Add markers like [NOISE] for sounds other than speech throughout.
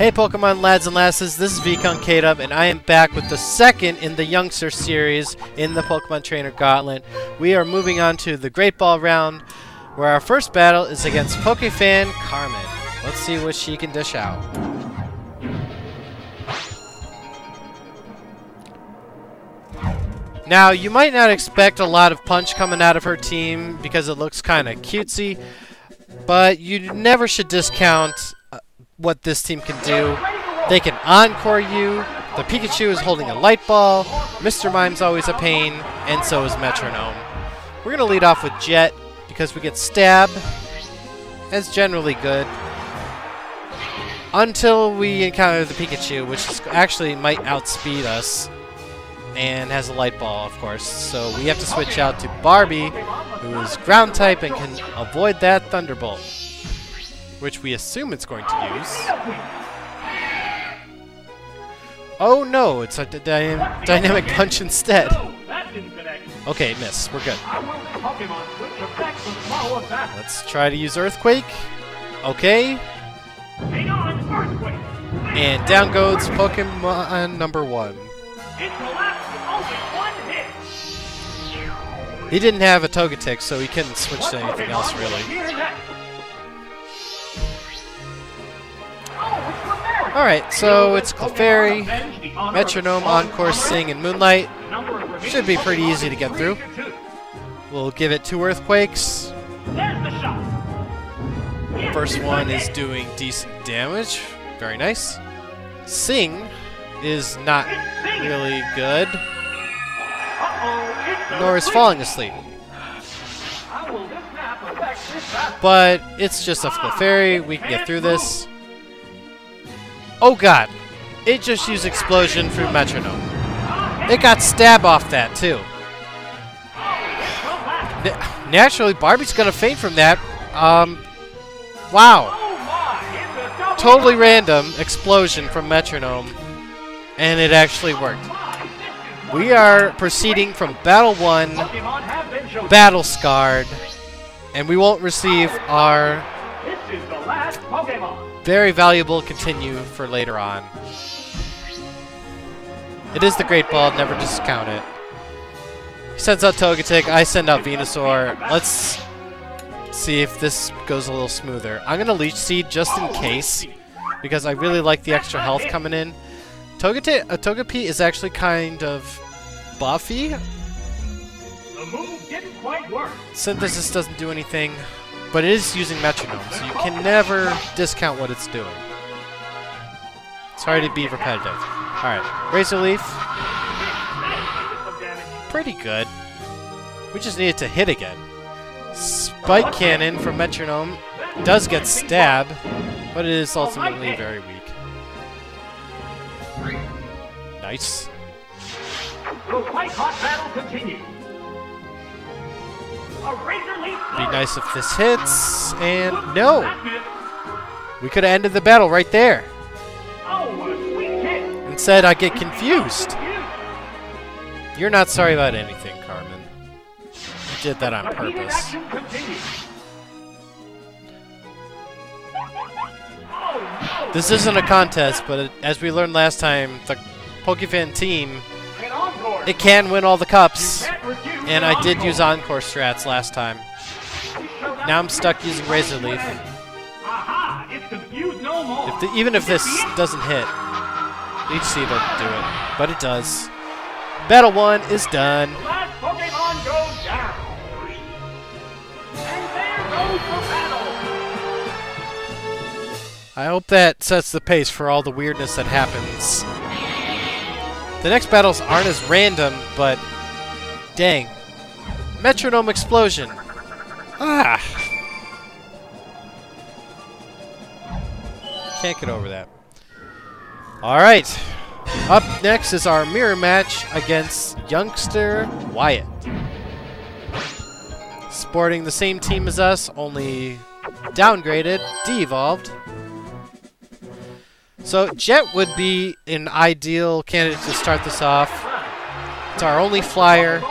Hey Pokemon lads and lasses, this is Viscount K-Dub, and I am back with the second in the Youngster series in the Pokemon Trainer Gauntlet. We are moving on to the Great Ball round, where our first battle is against Pokefan Carmen. Let's see what she can dish out. Now, you might not expect a lot of punch coming out of her team because it looks kind of cutesy, but you never should discount what this team can do. They can encore you. The Pikachu is holding a light ball. Mr. Mime's always a pain, and so is Metronome. We're going to lead off with Jet because we get Stab. That's generally good. Until we encounter the Pikachu, which actually might outspeed us and has a light ball, of course. So we have to switch out to Barbie, who is ground type and can avoid that Thunderbolt, which we assume it's going to use. Oh no, it's a dy dynamic punch instead. Okay, miss. We're good. Let's try to use Earthquake. Okay. And down goes Pokemon number one. He didn't have a Togetic, so he couldn't switch to anything else, really. Alright, so it's Clefairy, Metronome, Encore, Sing, and Moonlight. Should be pretty easy to get through. We'll give it two Earthquakes. First one is doing decent damage. Very nice. Sing is not really good. Nor is falling asleep. But it's just a Clefairy. We can get through this. Oh god. It just used Explosion through Metronome. It got Stab off that, too. N naturally, Barbie's gonna faint from that. Um, wow. Totally random explosion from Metronome. And it actually worked. We are proceeding from Battle 1, Battle Scarred, and we won't receive our very valuable continue for later on. It is the Great Ball, never discount it. He sends out Togetic, I send out Venusaur. Let's see if this goes a little smoother. I'm going to Leech Seed just in case, because I really like the extra health coming in. Togetic, uh, Togepi is actually kind of buffy. Synthesis doesn't do anything, but it is using Metronome, so you can never discount what it's doing. Sorry to be repetitive. Alright, Razor Leaf. Pretty good. We just needed to hit again. Spike Cannon from Metronome does get Stab, but it is ultimately very weak. Nice. Be nice if this hits, and no! We could have ended the battle right there. Instead, I get confused. You're not sorry about anything, Carmen. You did that on purpose. This isn't a contest, but as we learned last time, the Pokefan team, it can win all the cups. And I did use Encore strats last time. Now I'm stuck using Razor Leaf. If the, even if this doesn't hit, Leech Seed will do it. But it does. Battle 1 is done. I hope that sets the pace for all the weirdness that happens. The next battles aren't as random, but dang. Metronome Explosion. Ah! Can't get over that. Alright. Up next is our mirror match against Youngster Wyatt. Sporting the same team as us, only downgraded, de-evolved. So Jet would be an ideal candidate to start this off. It's our only flyer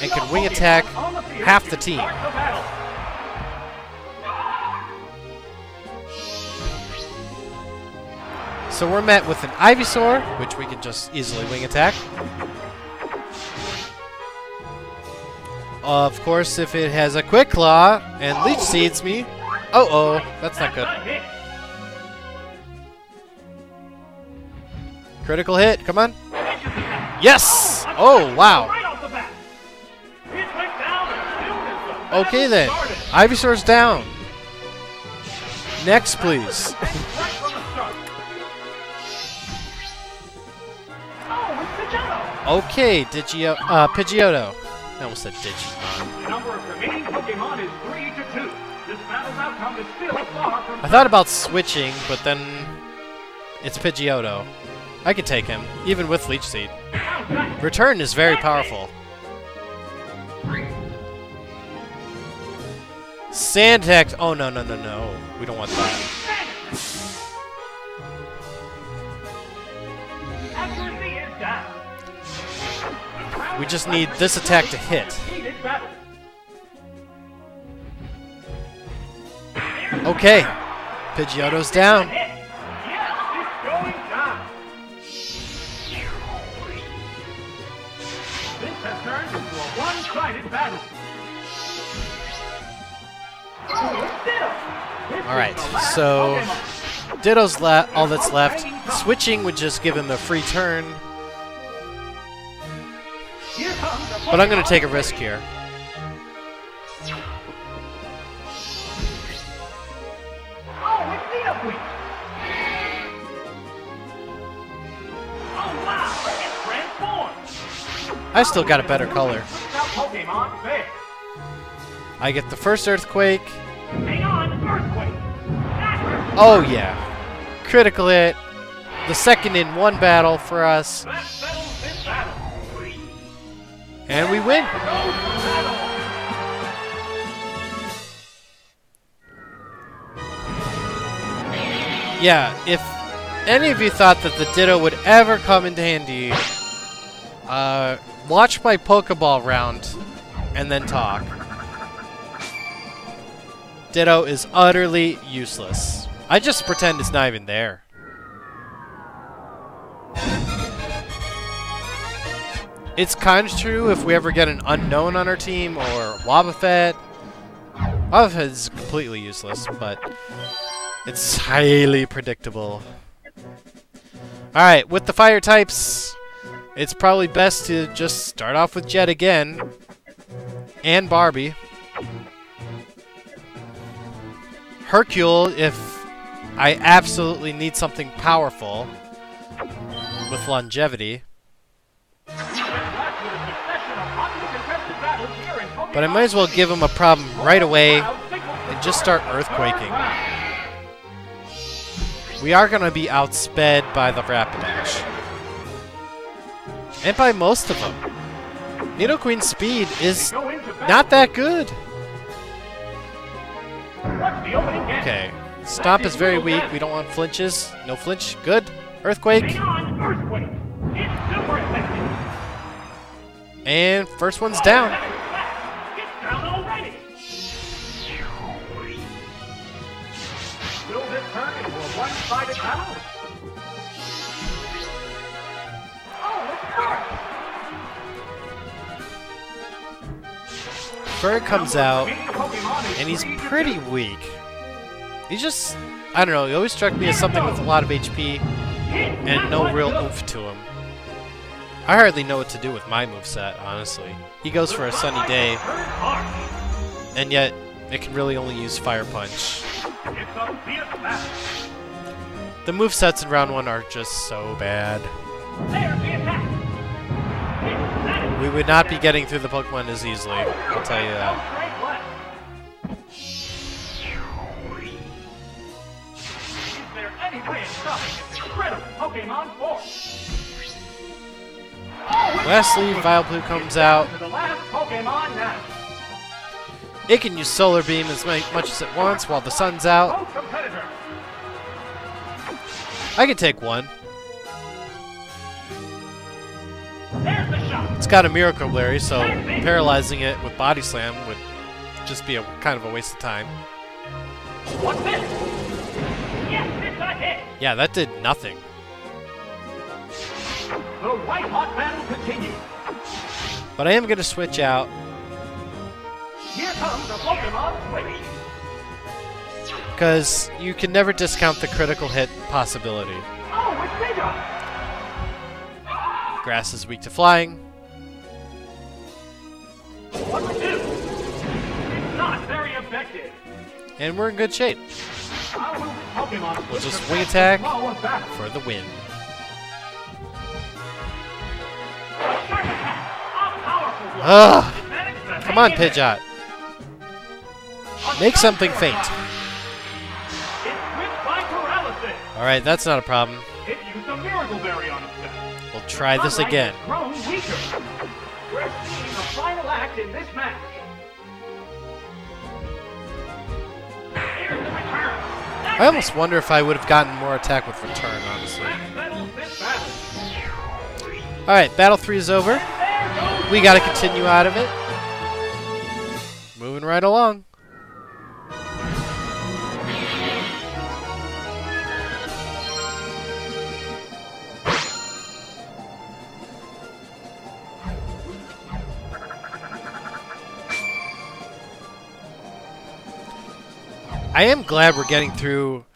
and can wing attack half the team. So we're met with an Ivysaur, which we can just easily wing attack. Of course, if it has a Quick Claw and Leech Seeds me... Oh, oh, that's not good. Critical hit, come on. Yes! Oh, wow. Okay then, Ivysaur's down. Next, please. [LAUGHS] okay, Digio uh, Pidgeotto. I almost said Digimon. Number of remaining Pokemon is three to two. This battle's outcome is still far from. I thought about switching, but then it's Pidgeotto. I could take him, even with Leech Seed. Return is very powerful. Sand Hex. Oh, no, no, no, no. We don't want that. We just need this attack to hit. Okay. Pidgeotto's down. Alright, so Ditto's all that's left. Switching would just give him a free turn, but I'm going to take a risk here. I still got a better color. I get the first Earthquake. Oh yeah. Critical hit. The second in one battle for us. And we win. Yeah, if any of you thought that the Ditto would ever come into handy, uh, watch my Pokeball round and then talk. Ditto is utterly useless. I just pretend it's not even there. It's kind of true if we ever get an Unown on our team or Wobbuffet. Wobbuffet is completely useless, but it's highly predictable. Alright, with the fire types, it's probably best to just start off with Jet again. And Barbie. Hercule if I absolutely need something powerful with longevity. But I might as well give him a problem right away and just start earthquaking. We are going to be outsped by the Rapidash. And by most of them. Nidoqueen's speed is not that good. Okay. Stomp is very weak. We don't want flinches. No flinch. Good. Earthquake. And first one's down. Fur comes out, and he's pretty weak. He just, I don't know, he always struck me as something with a lot of HP and no real oomph to him. I hardly know what to do with my moveset, honestly. He goes for a sunny day, and yet it can really only use Fire Punch. The movesets in round one are just so bad. We would not be getting through the Pokemon as easily, I'll tell you that. incredible Pokemon force? Lastly, Vileplume comes out. to the last Pokemon now. It can use Solar Beam as much as it wants while the sun's out. I can take one. There's the shot. It's got a Miracle Berry, so paralyzing it with Body Slam would just be a kind of a waste of time. What's this? Yes, it's a hit. Yeah, that did nothing. The white hot battle continues. But I am going to switch out. Here comes the Pokemon. Because you can never discount the critical hit possibility. Oh, it's. Grass is weak to flying. What to do? It's not very effective. And we're in good shape How will this Pokemon We'll just wing attack. ball of battle? for the win. Ugh! It managed to Come on. Pidgeot. Make something faint. Bomb. It's whipped by paralysis. Alright, that's not a problem. It used a Miracle Berry on itself. We'll try this again. has Grown weaker. We're seeing the final act in this match. Here's the return. I almost wonder if I would have gotten more attack with return, honestly. Alright, battle 3 is over. We gotta continue out of it. Moving right along. I am glad we're getting through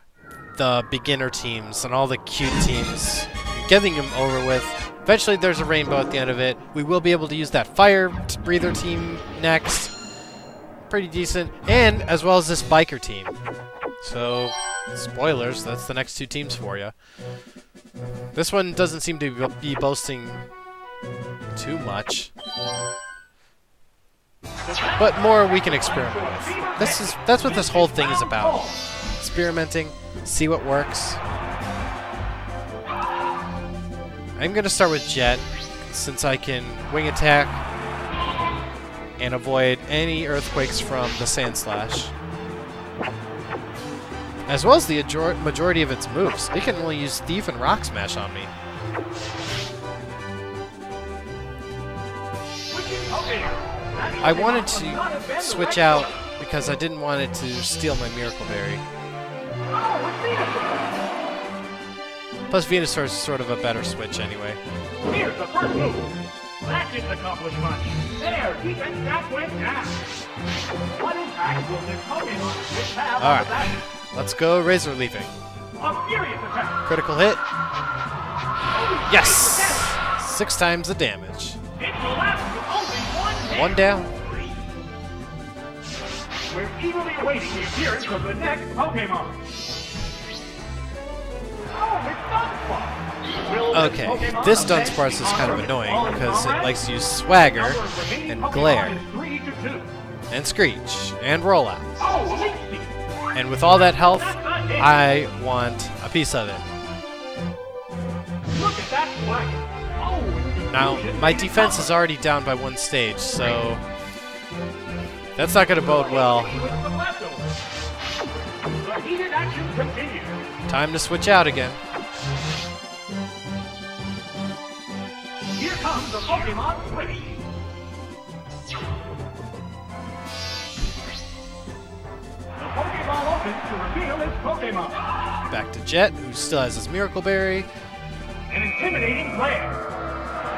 the beginner teams and all the cute teams, getting them over with. Eventually, there's a rainbow at the end of it. We will be able to use that fire breather team next. Pretty decent, and as well as this biker team. So, spoilers, that's the next two teams for you. This one doesn't seem to be- boasting too much, but more we can experiment with. This is that's what this whole thing is about. Experimenting, see what works. I'm gonna start with Jet, since I can wing attack and avoid any earthquakes from the Sandslash. As well as the majority of its moves. It can only use Thief and Rock Smash on me. I wanted to switch out because I didn't want it to steal my Miracle Berry. Plus Venusaur is sort of a better switch anyway. Here's the first move. That didn't accomplish much. There, defense stack went down. What impact will this Pokemon have All battle? Let's go Razor Leafing. A furious attack. Critical hit. Yes! Six times the damage. It collapsed with only one hit. One down. We're eagerly awaiting the appearance of the next Pokemon. Okay, this Dunsparce is kind of annoying because it likes to use Swagger and Glare and Screech and Rollout. And with all that health. I want a piece of it. Now, my defense is already down by one stage, so that's not going to bode well. Time to switch out again. Here comes the Pokemon Switch. The Pokeball opens to reveal its Pokemon. Back to Jet, who still has his Miracle Berry. An intimidating glare.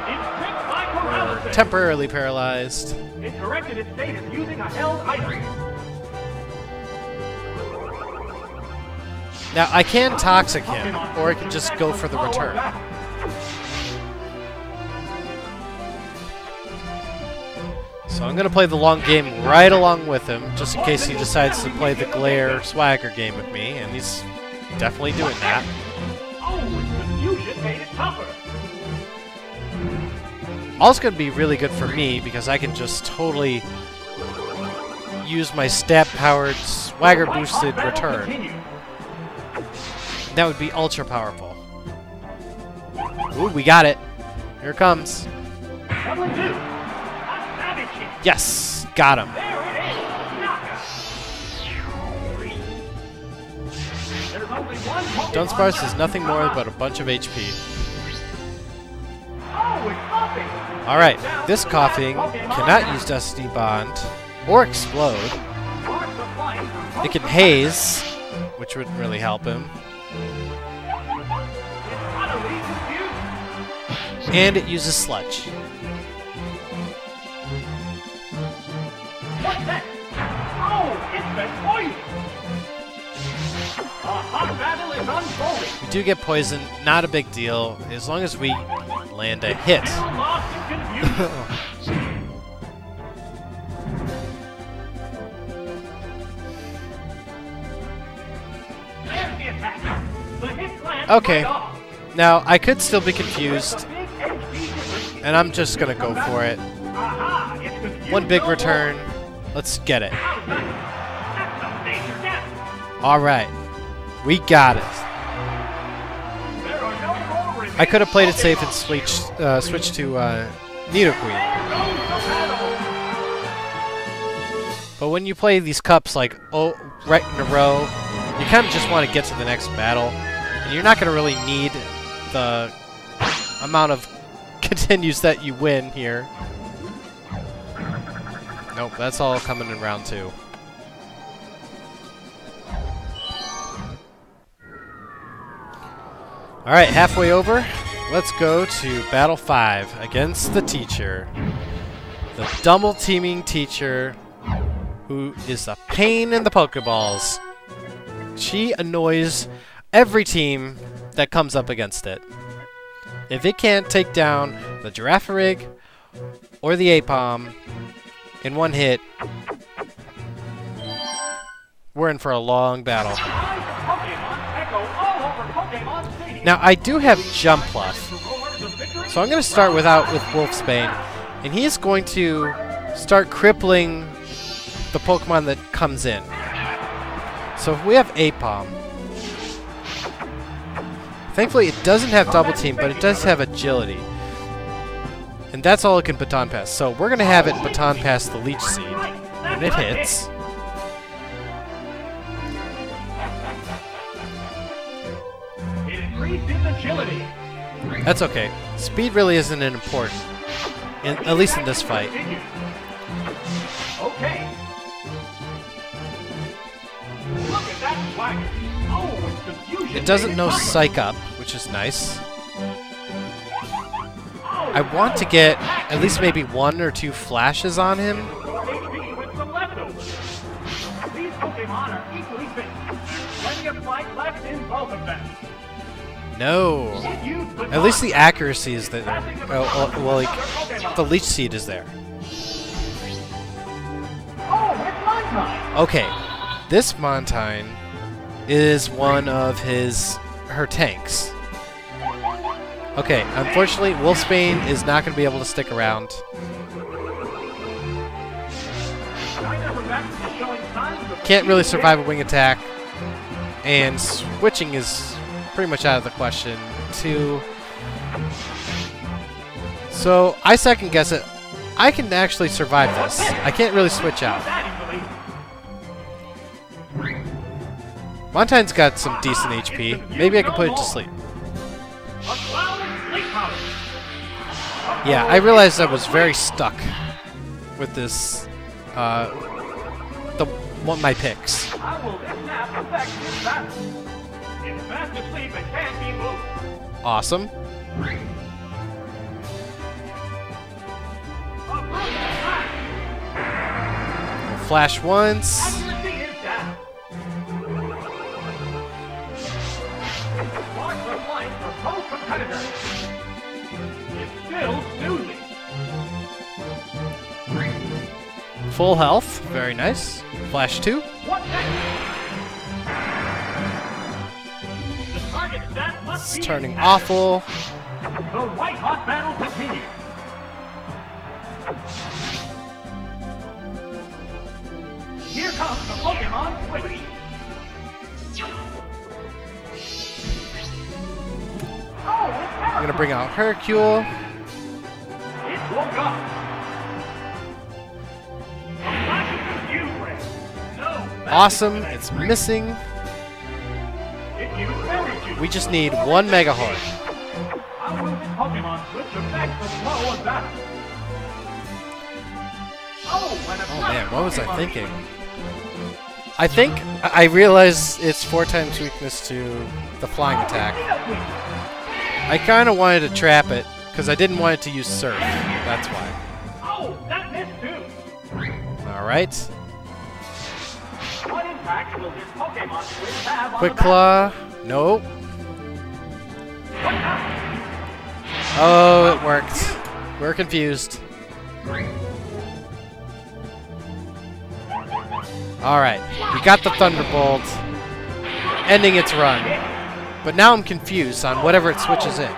It's tricked by paralysis. temporarily paralyzed. It corrected its status using a held item. Now, I can Toxic him, or I can just go for the return. So I'm going to play the long game right along with him, just in case he decides to play the Glare Swagger game with me, and he's definitely doing that. Oh. Also going to be really good for me, because I can just totally use my stat-powered, swagger-boosted return. That would be ultra powerful. Ooh, we got it. Here it comes. Yes, got him. Dunsparce is nothing more but a bunch of HP. Alright, this Koffing cannot use Destiny Bond or Explode. It can Haze, which wouldn't really help him. And it uses Sludge. What's that? Oh, it's been poisoned! A hot battle is unfolding! We do get poison, not a big deal, as long as we land a hit. Still lost in confusion. [LAUGHS] There's the attack. The hit lands Okay. Now, I could still be confused, and I'm just gonna go for it. One big return. Let's get it. Alright. We got it. I could have played it safe and switched, uh, switched to uh, Nidoqueen. But when you play these cups like oh right in a row, you kind of just want to get to the next battle, and you're not going to really need the amount of continues that you win here. Nope, that's all coming in round two. Alright, halfway over. Let's go to Battle 5 against the teacher. The double teaming teacher who is a pain in the Pokeballs. She annoys every team that comes up against it. If it can't take down the Girafarig or the Aipom in one hit, we're in for a long battle. Now, I do have Jump victory so I'm going to start without with Wolfsbane, and he is going to start crippling the Pokemon that comes in. So if we have Aipom, thankfully it doesn't have Double Team, but it does have Agility. And that's all it can Baton Pass. So we're going to have it Baton Pass the Leech Seed. And it hits. It increased its agility. That's okay. Speed really isn't important, in, at least in this fight. Okay. Look at that swagger. It doesn't know. Psych Up, which is nice. I want to get at least maybe one or two flashes on him. More HP with some leftovers. These Pokemon are equally fit. Plenty of fight left in both of them. No. It used the At least the accuracy is there. The Well, well, well, like, the Leech Seed is there. Oh, it's my time. Okay, this Mantine is one of his her tanks. Okay, unfortunately, Wolfsbane is not going to be able to stick around. Can't really survive a wing attack, and switching is pretty much out of the question. Too. So I second guess it. I can actually survive this. I can't really switch out. Mantine's got some decent HP. Maybe I can put it to sleep. Yeah, I realized I was very stuck with this, uh, the one my picks. How will this Full health. Very nice. Flash two. What next? The target stat must It's turning awful. Bring out Hercule. It woke up. A flash of confused ray. No. magic Awesome. It's missing. It used Fairy Juice. We just need one Mega Horn. How will this Pokemon Switch affect the flow of battle? Oh, Oh man, what was I thinking? I think I realize it's four times weakness to the flying attack. I kind of wanted to trap it because I didn't want it to use Surf. That's why. Oh, that missed too. Alright. What impact will this Pokemon switch have on Quick? Claw. Nope. Oh, it worked. We're confused. Alright, we got the Thunderbolt, ending its run. But now I'm confused on whatever it switches in.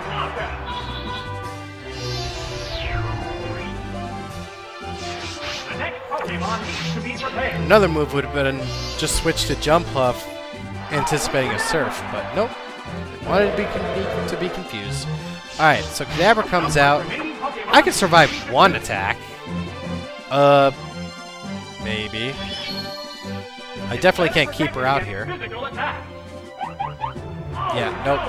Another move would have been just switch to Jump Huff, anticipating a Surf, but nope. Wanted to be, to be confused. Alright, so Kadabra comes out. I can survive one attack. Uh, maybe. I definitely can't keep her out here. Yeah, nope.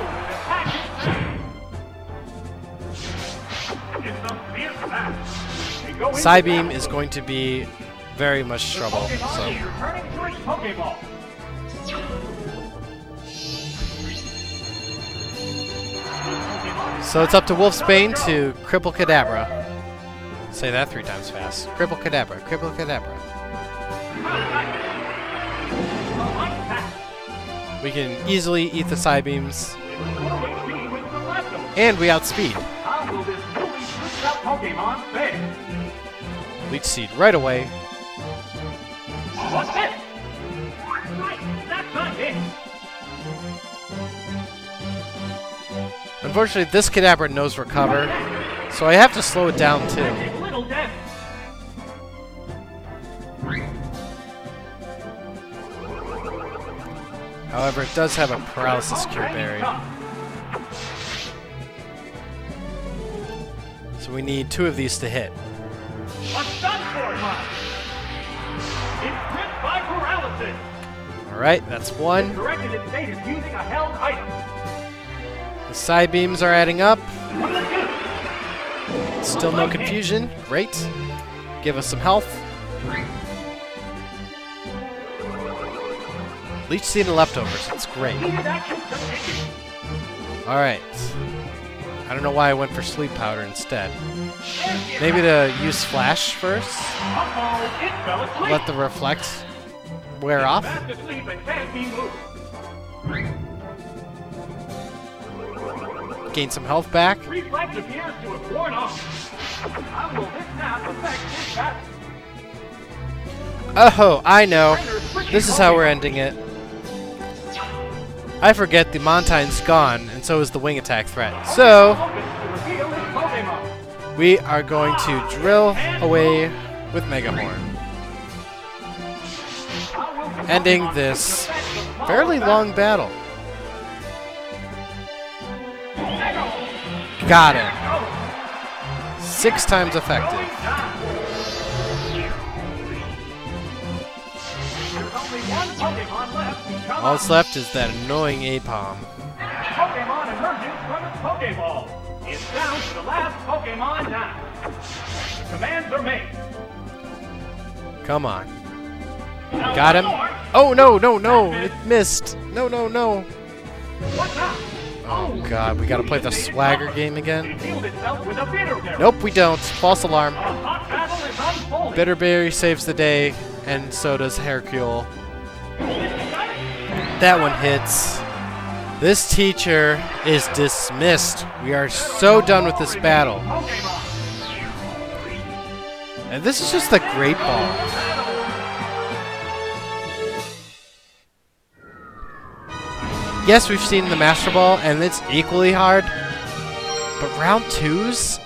Psybeam is going to be very much trouble. So So it's up to Wolfsbane to cripple Kadabra. Say that three times fast. Cripple Kadabra, cripple Kadabra. We can easily eat the side Psybeams, and we outspeed. Leech Seed right away. Unfortunately, this Kadabra knows Recover, so I have to slow it down too. However, it does have a Paralysis Cure Berry. So we need two of these to hit. A Stun Spore. It's gripped by paralysis. Alright, that's one. Directed its fate is using a held item. The Psybeams are adding up. What does it do? Still no confusion. Great. Give us some health. Leech Seed and leftovers. That's great. Alright. I don't know why I went for Sleep Powder instead. Maybe to use Flash first? Let the Reflect wear off? Gain some health back. Reflex? Oh, I know. This is how we're ending it. I forget the Mantine's gone, and so is the wing attack threat. So, Focus to reveal his Pokemon. we are going to drill away with Mega Horn. How will the Ending this defend the small fairly long battle. Got it. Six times effective. Come All that's left is that annoying Aipom. Pokemon emerges from its Pokeball. It's down to the last Pokemon now. Commands are made. Come on. Now Got him. Oh, no, no, no. It missed. No, no, no. Oh, God. We gotta play the swagger game again. It healed itself with a bitter berry. Nope, we don't. False alarm. Battle is unfolding. Bitterberry saves the day, and so does Hercule. That one hits. This teacher is dismissed. We are so done with this battle. And this is just a great ball. Yes, we've seen the Master Ball, and it's equally hard. But round twos,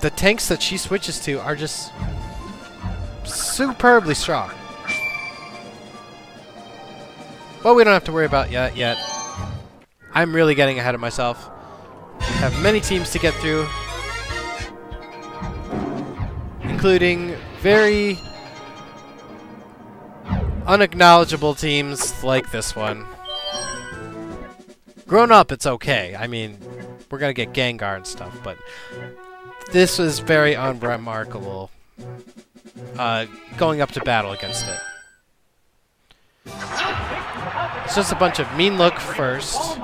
the tanks that she switches to are just superbly strong. But we don't have to worry about that yet. I'm really getting ahead of myself. Have many teams to get through, including very unacknowledgeable teams like this one. Grown up, it's okay. I mean, we're gonna get Gengar and stuff, but this is very unremarkable. Uh, going up to battle against it. It's just a bunch of mean look first,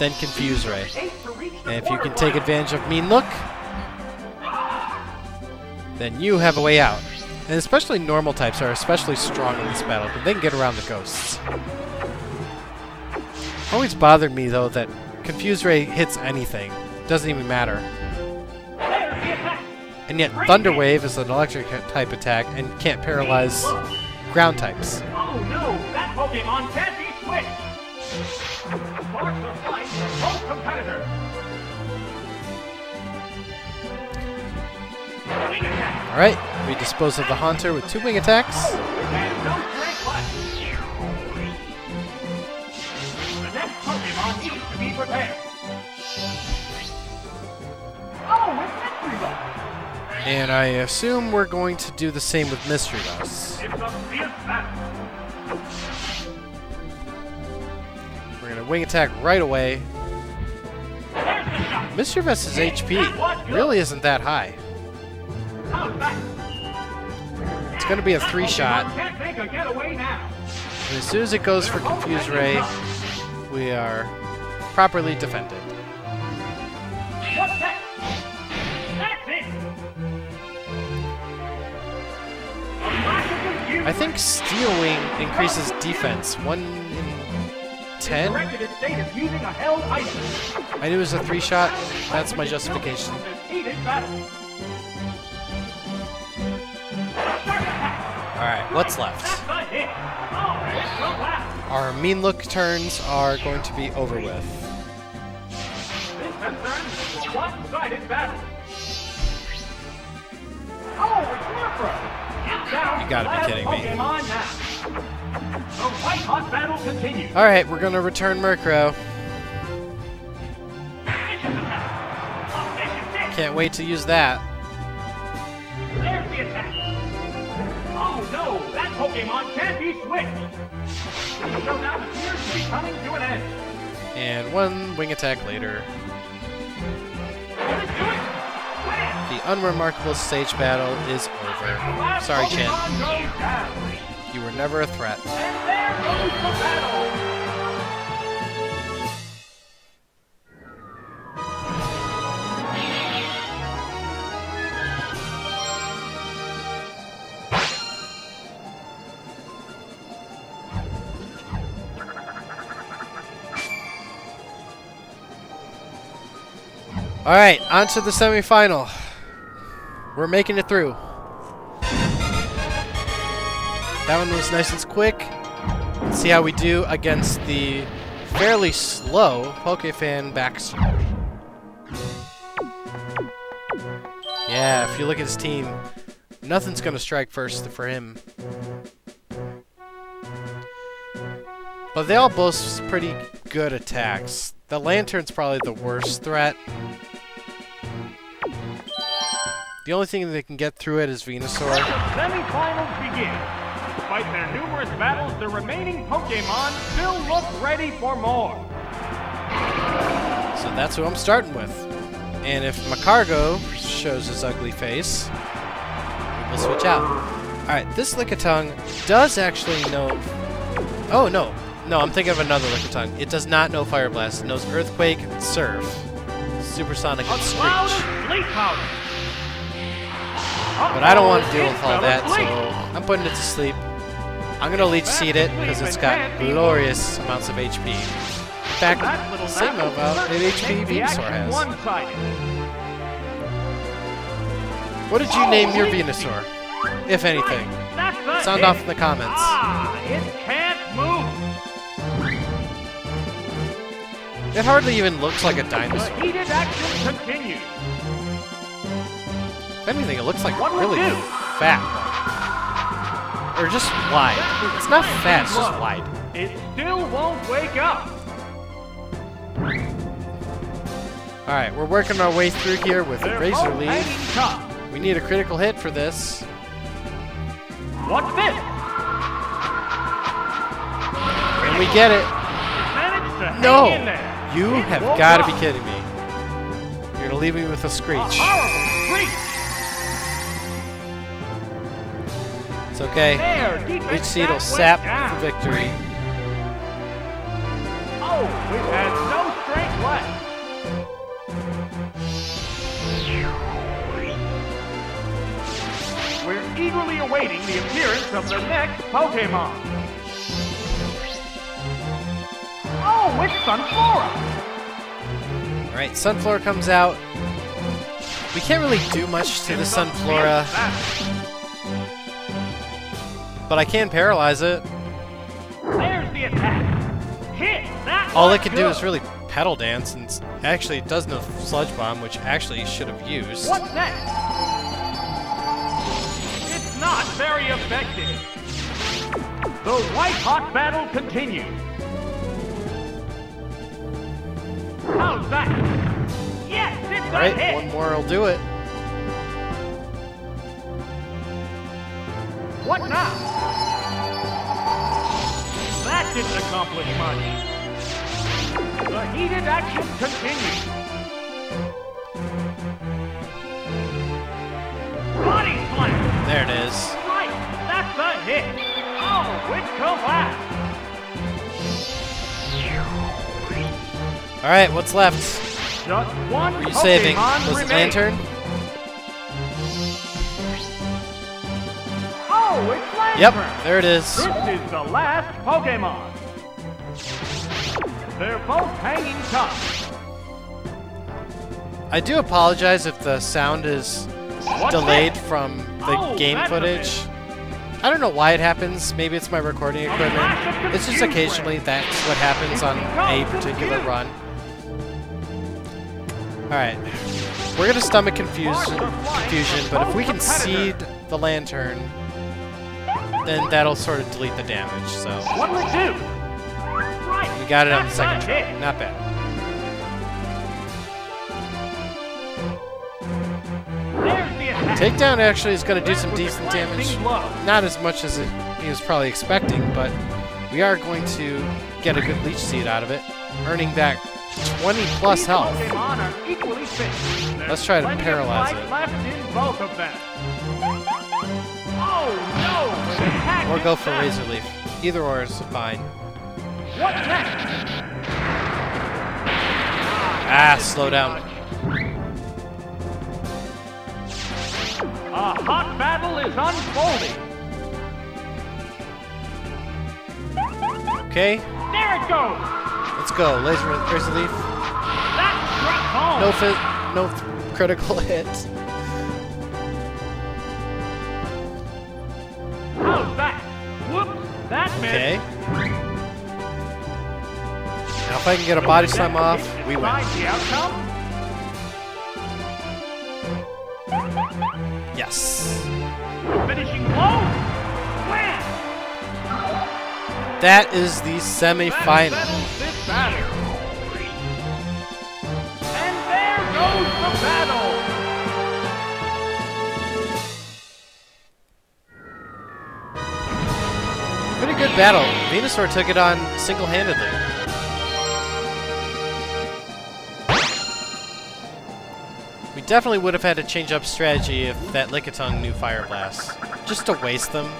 then confuse Ray. And if you can take advantage of Mean Look, then you have a way out. And especially normal types are especially strong in this battle, but they can get around the ghosts. Always bothered me though that Confuse Ray hits anything. Doesn't even matter. And yet Thunder Wave is an electric type attack and can't paralyze ground types. Oh no, that Pokemon can't competitors. Alright, we dispose of the Haunter with two wing attacks. And I assume we're going to do the same with Mystery Bus. Wing attack right away. Misdreavus's HP really isn't that high. It's going to be a three shot. And as soon as it goes for Confuse Ray, we are properly defended. I think Steel Wing increases defense. 1 in 10? Corrected its status using a held item. I knew it was a three shot. That's my justification. This heated battle. Shark attack. Alright, what's left? That's a hit. It's the last. Our mean look turns are going to be over with. This concerns a one-sided battle. Oh, it's Murkrow. It's down You gotta be kidding me. Alright, we're gonna return Murkrow. Vicious attack. A vicious hit. Can't wait to use that. There's the attack. Oh no, that Pokemon can't be switched. The showdown appears to be coming to an end. And one wing attack later. Will it do it? Win! The unremarkable stage battle is over. Sorry, Pokemon Chin. goes down. You were never a threat. And there goes the battle. Alright, on to the semifinal. We're making it through. That one was nice and quick. Let's see how we do against the fairly slow Pokefan Baxter. Yeah, if you look at his team, nothing's going to strike first for him. But they all boast pretty good attacks. The Lanturn's probably the worst threat. The only thing that can get through it is Venusaur. Semifinals begin. Despite their numerous battles, the remaining Pokemon still look ready for more. So that's who I'm starting with. And if Magcargo shows his ugly face, we'll switch out. Alright, this Lickitung does actually know... Oh, no. No, I'm thinking of another Lickitung. It does not know Fire Blast. It knows Earthquake, Surf, Supersonic, and Screech. of sleep powder. But I don't want to deal with all that, so I'm putting it to sleep. I'm gonna leech seed it because it's got glorious amounts of HP. In fact, same amount of HP Venusaur has. What did you Oh, name your Venusaur? If anything. Sound off in the comments. Ah, it can't move. It hardly even looks like a dinosaur. heated action continues. If anything, it looks like really fat. Or just wide. It's not fast, it's just wide. It still won't wake up. Alright, we're working our way through here with They're Razor both Leaf. We need a critical hit for this. What's this? And we get it. It No! hang in there. You It have got to be kidding me. You're going to leave me with a A horrible screech. It's okay. There, Leech Seed will sap the victory. Oh, we've had no strength left. We're eagerly awaiting the appearance of the next Pokemon. Oh, it's Sunflora! Alright, Sunflora comes out. We can't really do much to the Sunflora but I can paralyze it. There's the attack. Hit! That All it can do is really Petal Dance, and actually it does no Sludge Bomb, which actually should have used. What's next? It's not very effective. The white hot battle continues. How's that? Yes, it's a Alright, hit. one more will do it. What now? That didn't accomplish much. The heated action continues. Body slam! There it is. Right, that's a hit. Oh, it collapsed. Alright, what's left? Just one are you saving? Was it. Lanturn? Yep, there it is. This is the last Pokemon. They're both hanging tough. I do apologize if the sound is What's delayed from the Oh, game footage. I don't know why it happens. Maybe it's my recording equipment. It's just occasionally that's what happens on a particular run. Alright. We're gonna stomach confusion, confusion, but if we can seed the Lanturn, then that'll sort of delete the damage, so. What'll it do? Right. We got it on the second a try. Not bad. There's the attack. Takedown actually is gonna do some decent damage. Not as much as it, he was probably expecting, but we are going to get a good leech seed out of it, earning back 20 plus health. Pokemon are equally fit. There's Let's try to plenty paralyze it. Or go for. Razor Leaf. Either or is fine. What's next? Ah, slow down. A hot battle is unfolding. Okay, There it goes. let's go. Laser Razor Leaf. No fit, no critical [LAUGHS] hits. Okay. Now if I can get a body slam off, we win. Decide the outcome? Yes. Finishing blow. Wham! That is the That semi-final. Battle. Venusaur took it on single-handedly. We definitely would have had to change up strategy if that Lickitung knew Fire Blast. Just to waste them.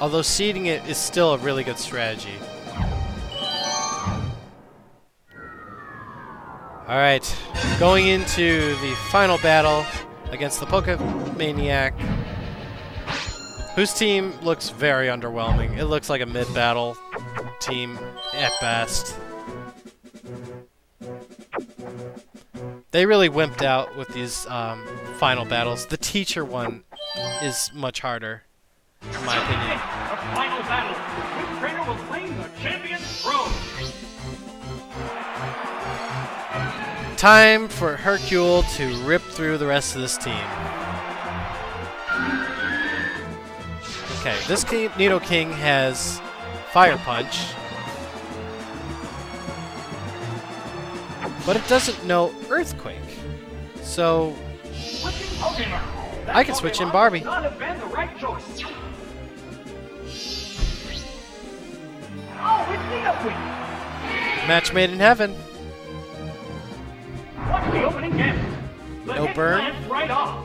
Although seeding it is still a really good strategy. Alright, going into the final battle against the Pokemaniac, whose team looks very underwhelming. It looks like a mid-battle team at best. They really wimped out with these um, final battles. The teacher one is much harder, in my opinion. The final battle. Which trainer will claim the champion's throne? Time for Hercule to rip through the rest of this team. Okay, this Ki- Nidoking has Fire Punch. But it doesn't know Earthquake. So, Switching Pokemon. That I can switch in Barbie. would Not have been the right choice. It's Nidoqueen. match made in heaven. What's the opening gambit? No burn. right off.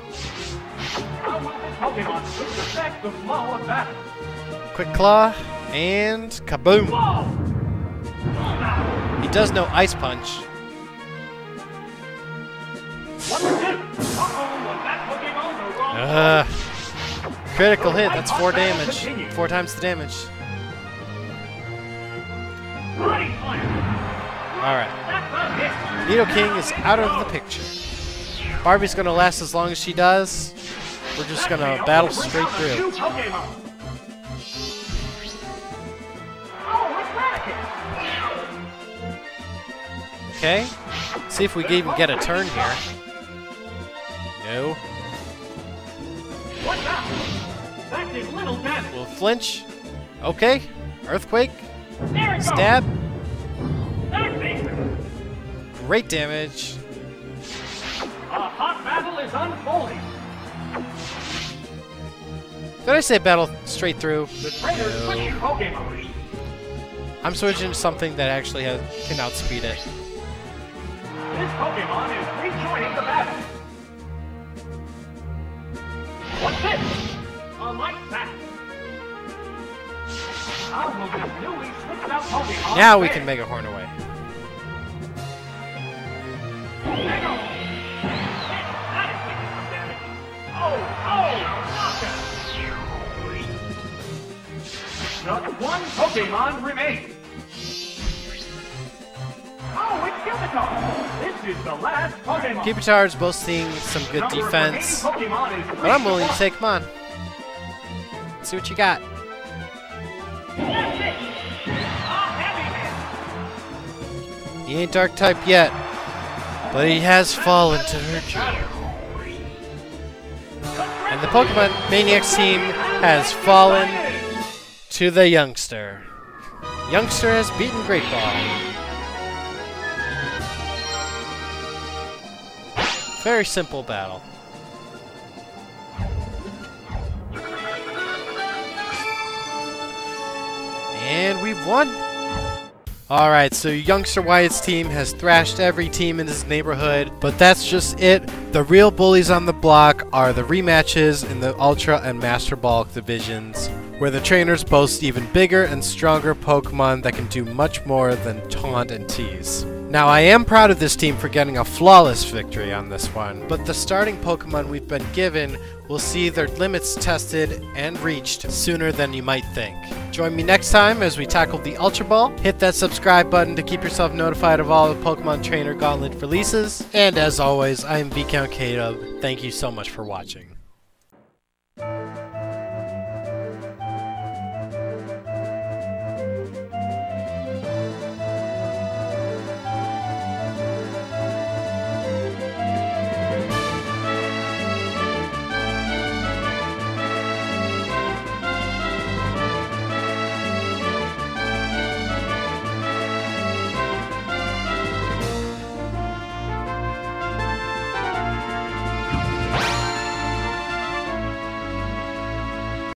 How will this Pokemon switch affect the flow of battle? Quick Claw, and kaboom! Whoa! He does no Ice Punch. What to do? Uh-oh, was that Pokemon the wrong Ugh. Critical hit, that's four damage. Four times the damage. Alright. Hit. Nidoking is out of the picture. Barbie's gonna last as long as she does. We're just gonna battle straight through. Okay. See if we can even get a turn here. No. We'll flinch. Okay. Earthquake. Stab. Great damage. A hot battle is unfolding. Did I say battle straight through? No. I'm switching to something that actually has, can outspeed it. This Pokemon is rejoining the battle. What's this? A light sack. How will this newly switched out Pokemon Now we can Mega Horn away. Lego! Just one Pokemon remains. Oh, it's! This is the last Pokemon. Pupitar's boasting some good defense, remaining Pokemon is but I'm willing to take him on. Let's see what you got. That's it! A heavy hit! He ain't dark type yet, but he has fallen to her journey. And the Pokemon Maniacs team has fallen to the youngster. Youngster has beaten Great Ball. Very simple battle. And we've won. Alright, so Youngster Wyatt's team has thrashed every team in his neighborhood, but that's just it. The real bullies on the block are the rematches in the Ultra and Master Ball divisions, where the trainers boast even bigger and stronger Pokemon that can do much more than taunt and tease. Now, I am proud of this team for getting a flawless victory on this one, but the starting Pokemon we've been given will see their limits tested and reached sooner than you might think. Join me next time as we tackle the Ultra Ball. Hit that subscribe button to keep yourself notified of all the Pokemon Trainer Gauntlet releases. And as always, I am Viscount K-Dub. Thank you so much for watching.